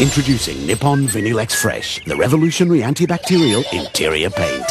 Introducing Nippon Vinylex Fresh, the revolutionary antibacterial interior paint.